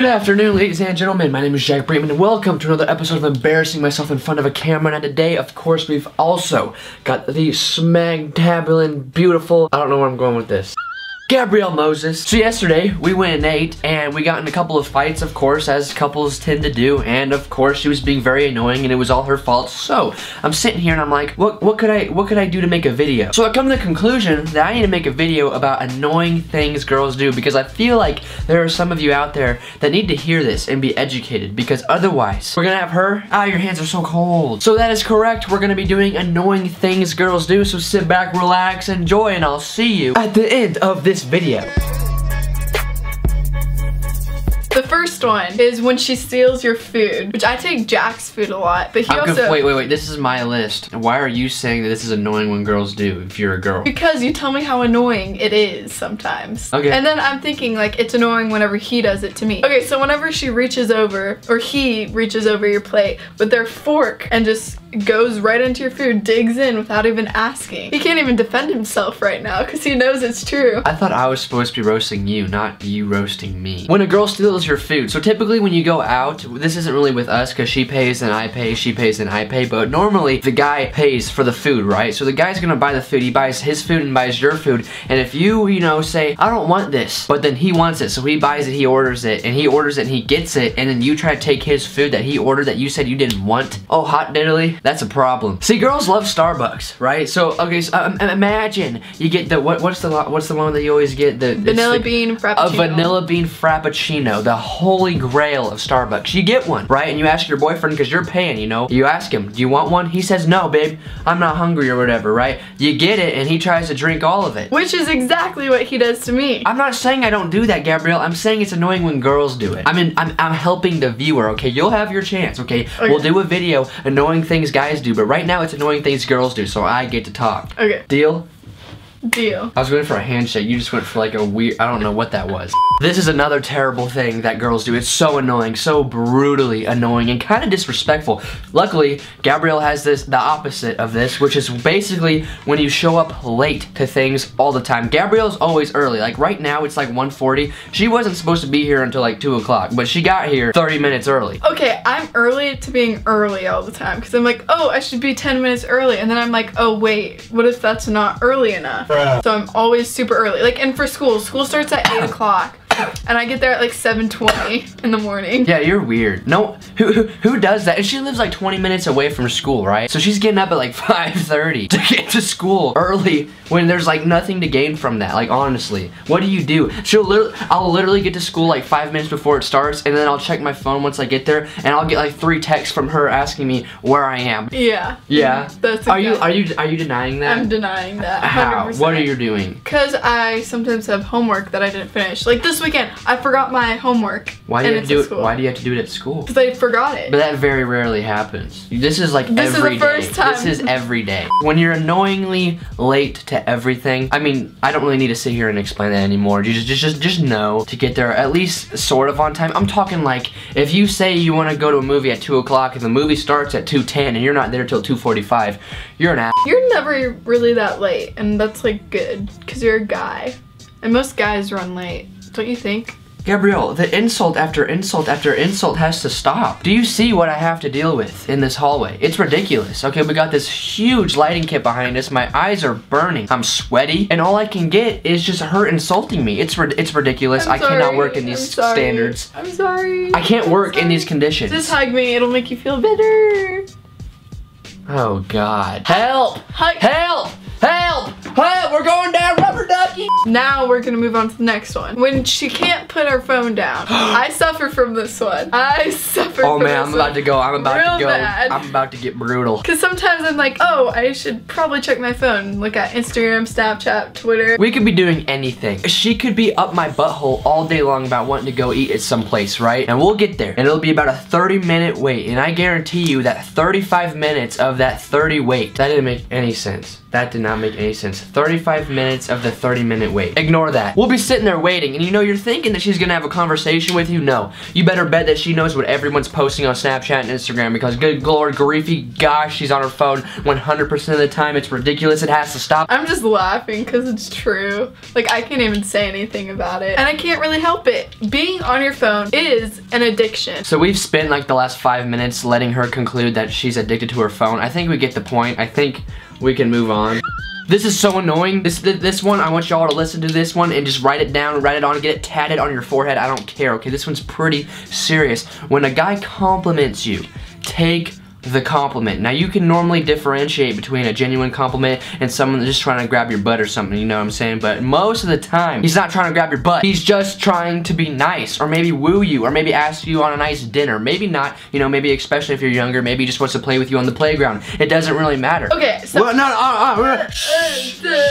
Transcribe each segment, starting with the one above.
Good afternoon, ladies and gentlemen. My name is Jack Brinkman, and welcome to another episode of Embarrassing Myself in Front of a Camera. And today, of course, we've also got the smagtabulin, beautiful, I don't know where I'm going with this. Gabrielle Moses. So yesterday, we went and ate, and we got in a couple of fights, of course, as couples tend to do, and of course, she was being very annoying, and it was all her fault. So, I'm sitting here, and I'm like, what, what could I, what could I do to make a video? So I come to the conclusion that I need to make a video about annoying things girls do, because I feel like there are some of you out there that need to hear this and be educated, because otherwise, we're gonna have her, ah, your hands are so cold. So that is correct, we're gonna be doing annoying things girls do, so sit back, relax, enjoy, and I'll see you at the end of this video. The first one is when she steals your food, which I take Jack's food a lot, but he I'm also wait, wait, wait. This is my list. Why are you saying that this is annoying when girls do if you're a girl? because you tell me how annoying it is sometimes. Okay. And then I'm thinking like it's annoying whenever he does it to me. Okay, so whenever she reaches over or he reaches over your plate with their fork and just goes right into your food, digs in without even asking. He can't even defend himself right now because he knows it's true. I thought I was supposed to be roasting you, not you roasting me. When a girl steals your food, so typically when you go out, this isn't really with us because she pays and I pay, she pays and I pay, but normally the guy pays for the food, right? So the guy's gonna buy the food, he buys his food and buys your food, and if you, you know, say, I don't want this, but then he wants it, so he buys it, he orders it, and he orders it and he gets it, and then you try to take his food that he ordered that you said you didn't want, oh, hot diddly, that's a problem. See, girls love Starbucks, right? So, okay, so um, imagine you get the, what, what's the, what's the one that you always get? The Vanilla the- bean a frappuccino. vanilla bean frappuccino, the holy grail of Starbucks. You get one, right? And you ask your boyfriend because you're paying, you know. You ask him, do you want one? He says, no, babe, I'm not hungry or whatever, right? You get it and he tries to drink all of it. Which is exactly what he does to me. I'm not saying I don't do that, Gabrielle. I'm saying it's annoying when girls do it. I mean, I'm, I'm helping the viewer, okay? You'll have your chance, okay? Okay. We'll do a video annoying things guys do, but right now it's annoying things girls do, so I get to talk. Okay, Deal? Deal. I was going for a handshake. You just went for like a weird, I don't know what that was. This is another terrible thing that girls do. It's so annoying, so brutally annoying and kind of disrespectful. Luckily, Gabrielle has this, the opposite of this, which is basically when you show up late to things all the time. Gabrielle's always early. Like right now, it's like 1.40. She wasn't supposed to be here until like 2 o'clock, but she got here 30 minutes early. Okay, I'm early to being early all the time because I'm like, oh, I should be 10 minutes early. And then I'm like, oh, wait, what if that's not early enough? So I'm always super early. Like, and for school, school starts at 8 o'clock. And I get there at like 7.20 in the morning. Yeah, you're weird. No, who, who who does that? And she lives like 20 minutes away from school, right? So she's getting up at like 5:30 to get to school early when there's like nothing to gain from that. Like honestly, what do you do? She'll literally, I'll literally get to school like five minutes before it starts, and then I'll check my phone once I get there, and I'll get like three texts from her asking me where I am. Yeah. Yeah. That's Are you are you are you denying that? I'm denying that. How? 100%. What are you doing? Because I sometimes have homework that I didn't finish. Like this weekend, I forgot my homework. Why do you have to do it? at school. Why do you have to do it at school? Because I forgot it. But that very rarely happens. This is like This is the every day. first time. This is every day. When you're annoyingly late to everything, I mean, I don't really need to sit here and explain that anymore. You just, just, just, just know to get there at least sort of on time. I'm talking like if you say you want to go to a movie at two o'clock and the movie starts at two ten and you're not there till two forty-five, you're an ass. You're never really that late, and that's like good, because you're a guy. And most guys run late, don't you think? Gabrielle, the insult after insult after insult has to stop. Do you see what I have to deal with in this hallway? It's ridiculous. Okay, we got this huge lighting kit behind us. My eyes are burning. I'm sweaty, and all I can get is just her insulting me. It's it's ridiculous. I'm I cannot work in I'm these standards. I'm sorry. I can't work in these conditions. Just hug me, it'll make you feel better. Oh God! Help! Hug. Help! Help! Help! We're going down, rubber ducky. Now we're gonna move on to the next one. When she can't put her phone down. I suffer from this one. I suffer Oh man, I'm about one. to go. I'm about Real to go. bad. I'm about to get brutal. Cause sometimes I'm like, oh, I should probably check my phone. Look at Instagram, Snapchat, Twitter. We could be doing anything. She could be up my butthole all day long about wanting to go eat at some place, right? And we'll get there. And it'll be about a 30 minute wait. And I guarantee you that 35 minutes of that 30 wait, that didn't make any sense. That did not make any sense. 35 minutes of the 30 minute wait. Ignore that. We'll be sitting there waiting and you know you're thinking that she's gonna have a conversation with you? No. You better bet that she knows what everyone's posting on Snapchat and Instagram because good lord griefy gosh she's on her phone 100% of the time. It's ridiculous. It has to stop. I'm just laughing because it's true. Like I can't even say anything about it. And I can't really help it. Being on your phone is an addiction. So we've spent like the last five minutes letting her conclude that she's addicted to her phone. I think we get the point. I think we can move on. This is so annoying. This this one, I want y'all to listen to this one and just write it down, write it on, get it tatted on your forehead. I don't care, okay? This one's pretty serious. When a guy compliments you, take the compliment. Now you can normally differentiate between a genuine compliment and someone just trying to grab your butt or something, you know what I'm saying? But most of the time, he's not trying to grab your butt. He's just trying to be nice or maybe woo you or maybe ask you on a nice dinner. Maybe not, you know, maybe especially if you're younger, maybe he just wants to play with you on the playground. It doesn't really matter. Okay, so Well, no, uh, uh, uh,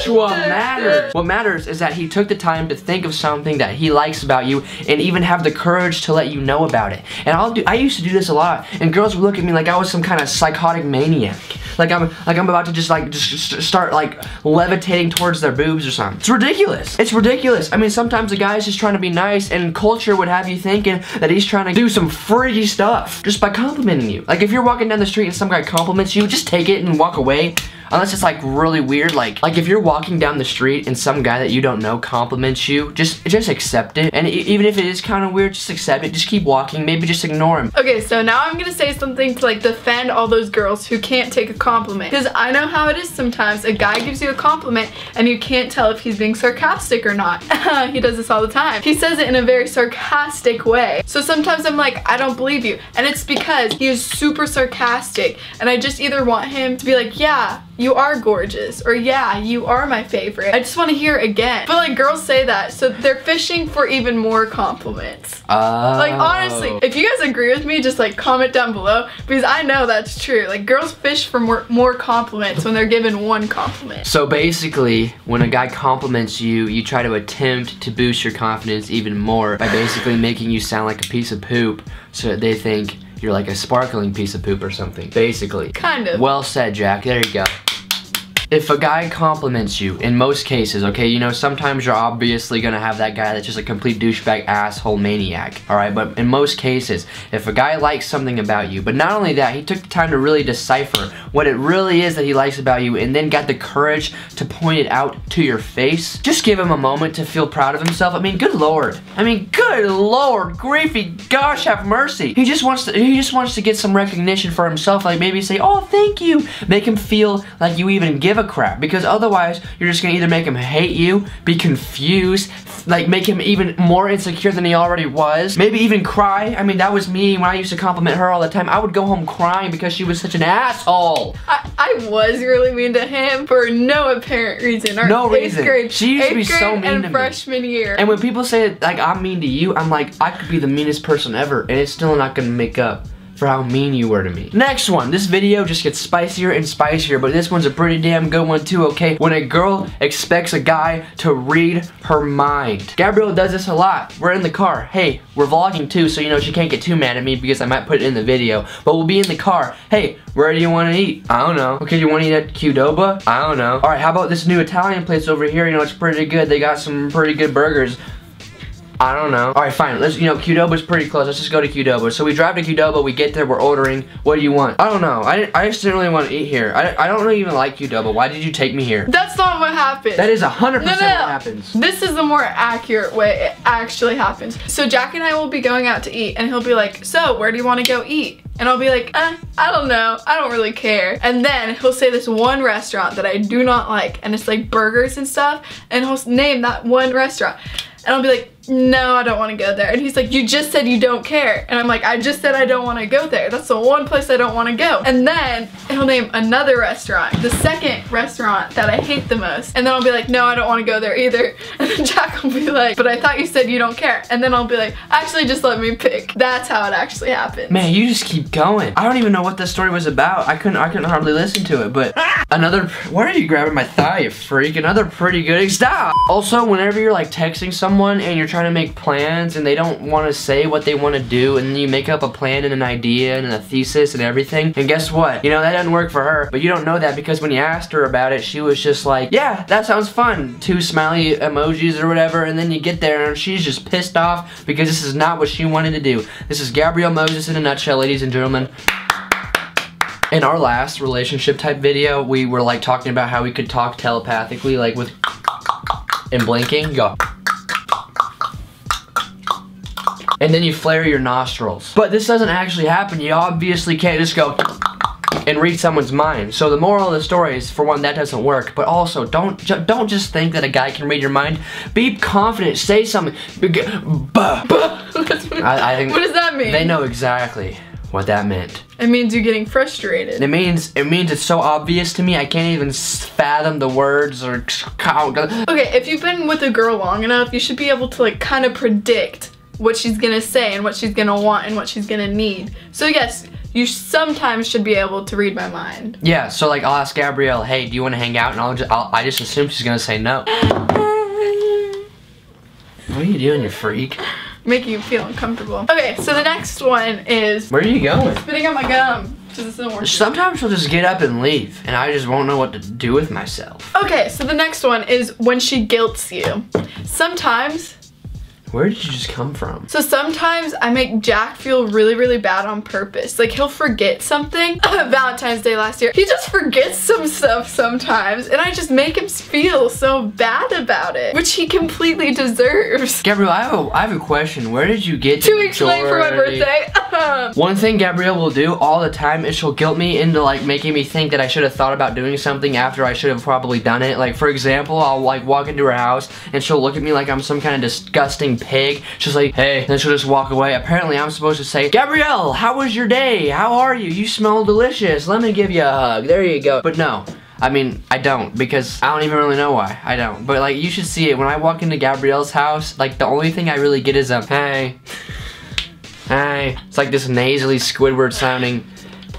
what matters? What matters is that he took the time to think of something that he likes about you and even have the courage to let you know about it. And I'll do I used to do this a lot and girls would look at me like I was some kind of psychotic maniac. Like I'm like I'm about to just like just start like levitating towards their boobs or something. It's ridiculous. It's ridiculous. I mean sometimes a guy's just trying to be nice and culture would have you thinking that he's trying to do some freaky stuff just by complimenting you. Like if you're walking down the street and some guy compliments you, just take it and walk away. Unless it's like really weird, like like if you're walking down the street and some guy that you don't know compliments you, just just accept it. And even if it is kind of weird, just accept it. Just keep walking. Maybe just ignore him. Okay, so now I'm gonna say something to like defend all those girls who can't take a compliment. Because I know how it is sometimes. A guy gives you a compliment and you can't tell if he's being sarcastic or not. he does this all the time. He says it in a very sarcastic way. So sometimes I'm like, I don't believe you. And it's because he is super sarcastic. And I just either want him to be like, yeah, you are gorgeous or yeah you are my favorite i just want to hear it again but like girls say that so they're fishing for even more compliments Oh. like honestly if you guys agree with me just like comment down below because i know that's true like girls fish for more more compliments when they're given one compliment So basically, when a guy compliments you, you try to attempt to boost your confidence even more by basically making you sound like a piece of poop so that they think you're like a sparkling piece of poop or something. Basically. kind of Well said, Jack. There you go. If a guy compliments you, in most cases, okay, you know, sometimes you're obviously gonna have that guy that's just a complete douchebag asshole maniac, alright? But in most cases, if a guy likes something about you, but not only that, he took the time to really decipher what it really is that he likes about you and then got the courage to point it out to your face, just give him a moment to feel proud of himself. I mean, good lord. I mean, good lord, griefy gosh have mercy. He just wants to he just wants to get some recognition for himself, like maybe say, oh thank you. Make him feel like you even give a crap because otherwise you're just gonna either make him hate you, be confused, like make him even more insecure than he already was, maybe even cry. I mean, that was me when I used to compliment her all the time. I would go home crying because she was such an asshole. I, I was really mean to him for no apparent reason. Our No eighth reason. Grade, She used to be eighth so grade mean and to me. freshman year. And when people say like I'm mean to you, I'm like I could be the meanest person ever, and it's still not gonna make up for how mean you were to me. Next one, this video just gets spicier and spicier, but this one's a pretty damn good one too, okay? When a girl expects a guy to read her mind. Gabrielle does this a lot. We're in the car. Hey, we're vlogging too, so you know she can't get too mad at me because I might put it in the video. But we'll be in the car. Hey, where do you want to eat? I don't know. Okay, you want to eat at Qdoba? I don't know. All right, how about this new Italian place over here? You know, it's pretty good. They got some pretty good burgers. I don't know. All right, fine. Let's, you know, Qdoba's pretty close. Let's just go to Qdoba. So we drive to Qdoba, we get there, we're ordering. What do you want? I don't know. I, I just didn't really want to eat here. I, I don't really even like Qdoba. Why did you take me here? That's not what happened. That is 100% No, no, what happens. This is the more accurate way it actually happens. So Jack and I will be going out to eat and he'll be like, so where do you want to go eat? And I'll be like, eh, I don't know. I don't really care. And then he'll say this one restaurant that I do not like and it's like burgers and stuff and he'll name that one restaurant. And I'll be like, no, I don't want to go there. And he's like, you just said you don't care. And I'm like, I just said I don't want to go there. That's the one place I don't want to go. And then he'll name another restaurant, the second restaurant that I hate the most. And then I'll be like, no, I don't want to go there either. And then Jack will be like, but I thought you said you don't care. And then I'll be like, actually, just let me pick. That's how it actually happens. Man, you just keep going. I don't even know what this story was about. I couldn't I couldn't hardly listen to it, but another why are you grabbing my thigh, you freak? Another pretty good stop. Also, whenever you're like texting someone and you're trying trying to make plans and they don't want to say what they want to do and you make up a plan and an idea and a thesis and everything and guess what? You know that doesn't work for her. But you don't know that because when you asked her about it she was just like yeah that sounds fun. Two smiley emojis or whatever and then you get there and she's just pissed off because this is not what she wanted to do. This is Gabrielle Moses in a nutshell ladies and gentlemen. In our last relationship type video, we were like talking about how we could talk telepathically, like with and blinking. Go. And then you flare your nostrils. But this doesn't actually happen. You obviously can't just go and read someone's mind. So the moral of the story is, for one, that doesn't work. But also, don't ju don't just think that a guy can read your mind. Be confident. Say something. Buh, buh. I, I think what does that mean? They know exactly what that meant. It means you're getting frustrated. It means it means it's so obvious to me I can't even fathom the words or count. Okay, if you've been with a girl long enough, you should be able to like kind of predict what she's gonna say and what she's gonna want and what she's gonna need. So yes, you sometimes should be able to read my mind. Yeah, so like I'll ask Gabrielle, hey, do you want to hang out? And I'll just, I'll, I just assume she's gonna say no. what are you doing, you freak? Making you feel uncomfortable. Okay, so the next one is... Where are you going? Spitting out my gum. Sometimes she'll just get up and leave, and I just won't know what to do with myself. Okay, so the next one is when she guilts you. Sometimes where did you just come from? So sometimes I make Jack feel really, really bad on purpose. Like he'll forget something. Valentine's Day last year, he just forgets some stuff sometimes and I just make him feel so bad about it, which he completely deserves. Gabrielle, I have a, I have a question. Where did you get Two weeks late for my birthday. One thing Gabrielle will do all the time is she'll guilt me into like making me think that I should have thought about doing something after I should have probably done it. Like for example, I'll like walk into her house and she'll look at me like I'm some kind of disgusting pig. She's like, hey, then she'll just walk away. Apparently, I'm supposed to say, Gabrielle, how was your day? How are you? You smell delicious. Let me give you a hug. There you go. But no, I mean, I don't because I don't even really know why. I don't. But like, you should see it. When I walk into Gabrielle's house, like the only thing I really get is a, hey, hey. It's like this nasally Squidward sounding,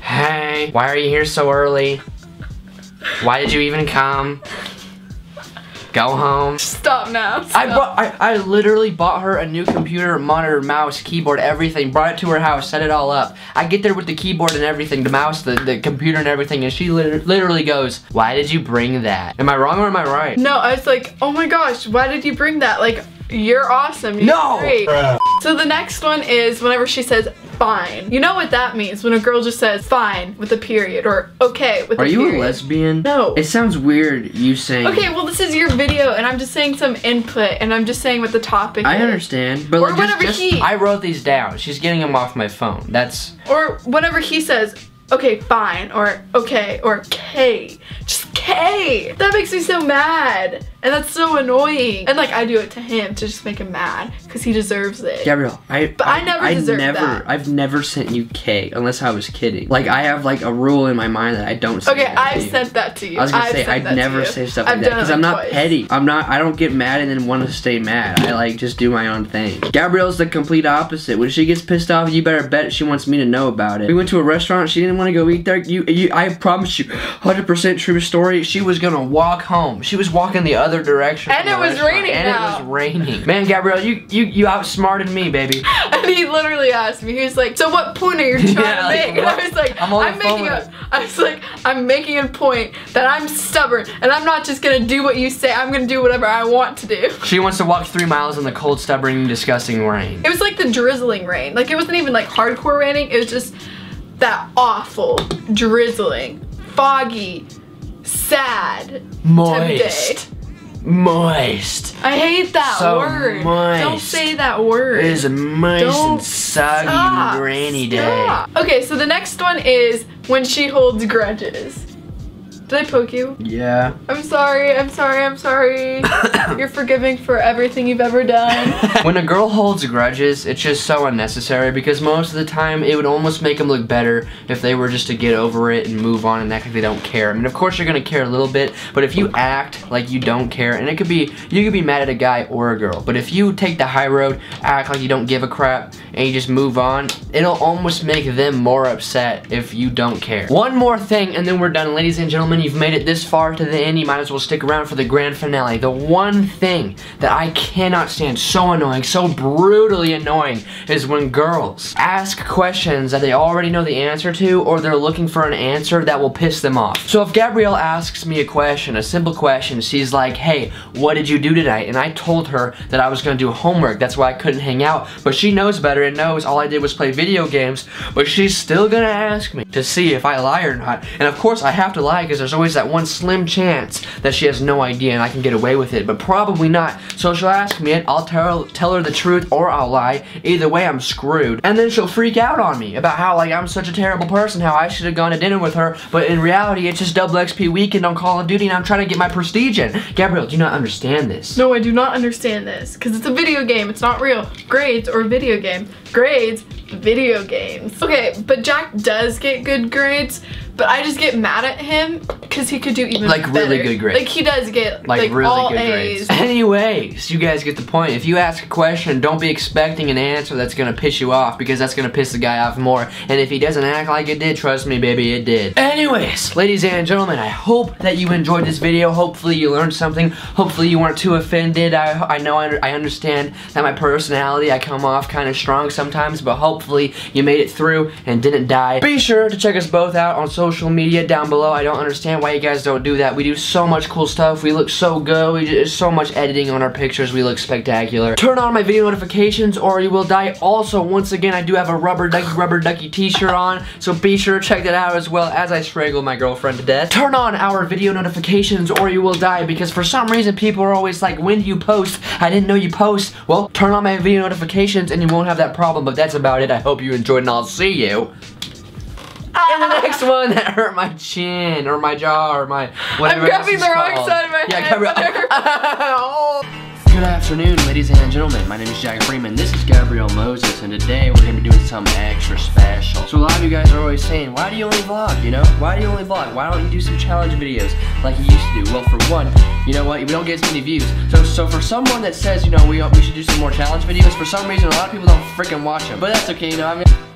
hey, why are you here so early? Why did you even come? Go home. Stop now. Stop. I bought. I, I literally bought her a new computer, monitor, mouse, keyboard, everything. Brought it to her house, set it all up. I get there with the keyboard and everything, the mouse, the, the computer and everything, and she li literally goes, "Why did you bring that?" Am I wrong or am I right? No, I was like, "Oh my gosh, why did you bring that?" Like, you're awesome. You're no. Great. So the next one is whenever she says fine. You know what that means when a girl just says fine with a period or okay with Are a period. Are you a lesbian? No. It sounds weird you saying. Okay, well this is your video and I'm just saying some input and I'm just saying what the topic I is. understand, but or like, whenever just, he. I wrote these down. She's getting them off my phone. That's. Or whenever he says okay, fine, or okay, or K. Just K. That makes me so mad. And that's so annoying. And like I do it to him to just make him mad because he deserves it. Gabrielle, I but I, I never I deserve never, that. I've never sent you K unless I was kidding. Like I have like a rule in my mind that I don't say. Okay, I've sent that to you. I was gonna I've say I'd never say stuff like I've that because I'm not twice. petty. I'm not. I don't get mad and then want to stay mad. I like just do my own thing. Gabrielle's the complete opposite. When she gets pissed off, you better bet she wants me to know about it. We went to a restaurant. She didn't want to go eat there. You, you. I promise you, 100% true story. She was gonna walk home. She was walking the other direction. And it was restaurant, raining And now. it was raining. Man, Gabrielle, you you you outsmarted me, baby. And he literally asked me, he was like, so what point are you trying Yeah, to like, make? And I was like, I'm on I'm, the making with a, I was like, I'm making a point that I'm stubborn and I'm not just gonna do what you say, I'm gonna do whatever I want to do. She wants to walk three miles in the cold, stubborn, disgusting rain. It was like the drizzling rain. Like it wasn't even like hardcore raining, it was just that awful drizzling, foggy, sad Moist. Moist. I hate that So word. moist. Don't say that word. It is a moist Don't and soggy Stop. rainy day. Stop. Okay, so the next one is when she holds grudges. Did I poke you? Yeah. I'm sorry, I'm sorry, I'm sorry. You're forgiving for everything you've ever done. when a girl holds grudges, it's just so unnecessary because most of the time it would almost make them look better if they were just to get over it and move on and act like they don't care. I mean, of course you're gonna care a little bit, but if you act like you don't care, and it could be, you could be mad at a guy or a girl, but if you take the high road, act like you don't give a crap, and you just move on, it'll almost make them more upset if you don't care. One more thing and then we're done. Ladies and gentlemen, you've made it this far to the end. You might as well stick around for the grand finale. The one thing that I cannot stand, so annoying, so brutally annoying, is when girls ask questions that they already know the answer to or they're looking for an answer that will piss them off. So if Gabrielle asks me a question, a simple question, she's like, hey, what did you do tonight? And I told her that I was gonna do homework. That's why I couldn't hang out. But she knows better and knows all I did was play video games, but she's still gonna ask me to see if I lie or not. And of course I have to lie because there's always that one slim chance that she has no idea and I can get away with it, but probably not. So she'll ask me it, I'll tell, tell her the truth or I'll lie. Either way, I'm screwed. And then she'll freak out on me about how like I'm such a terrible person, how I should have gone to dinner with her, but in reality, it's just double XP weekend on Call of Duty and I'm trying to get my prestige in. Gabrielle, do you not understand this? No, I do not understand this because it's a video game. It's not real. Grades or video game. Grades, video games. Okay, but Jack does get good grades, but I just get mad at him because he could do even Like better. really good grades. Like he does get like, like, really all good A's. grades. Anyways, you guys get the point. If you ask a question, don't be expecting an answer that's gonna piss you off because that's gonna piss the guy off more. And if he doesn't act like it did, trust me, baby, it did. Anyways, ladies and gentlemen, I hope that you enjoyed this video. Hopefully you learned something. Hopefully you weren't too offended. I, I know I, I understand that my personality, I come off kind of strong sometimes, but hopefully you made it through and didn't die. Be sure to check us both out on social media down below. I don't understand why you guys don't do that. We do so much cool stuff. We look so good. We do so much editing on our pictures. We look spectacular. Turn on my video notifications or you will die. Also, once again, I do have a rubber ducky rubber ducky t-shirt on, so be sure to check that out as well as I strangle my girlfriend to death. Turn on our video notifications or you will die because for some reason people are always like, when do you post? I didn't know you post. Well, turn on my video notifications and you won't have that problem, but that's about it. I hope you enjoyed and I'll see you in the next one that hurt my chin or my jaw or my whatever. I'm grabbing the is wrong called. side of my yeah, head, Gabrielle. Oh. Good afternoon, ladies and gentlemen. My name is Jack Brinkman. This is Gabrielle Moses, and today we're gonna be doing something extra special. So a lot of you guys are always saying, why do you only vlog? You know, why do you only vlog? Why don't you do some challenge videos like you used to do? Well, for one, you know what? We don't get as many views. So, so for someone that says, you know, we we should do some more challenge videos, for some reason, a lot of people don't freaking watch them. But that's okay. You know, I mean.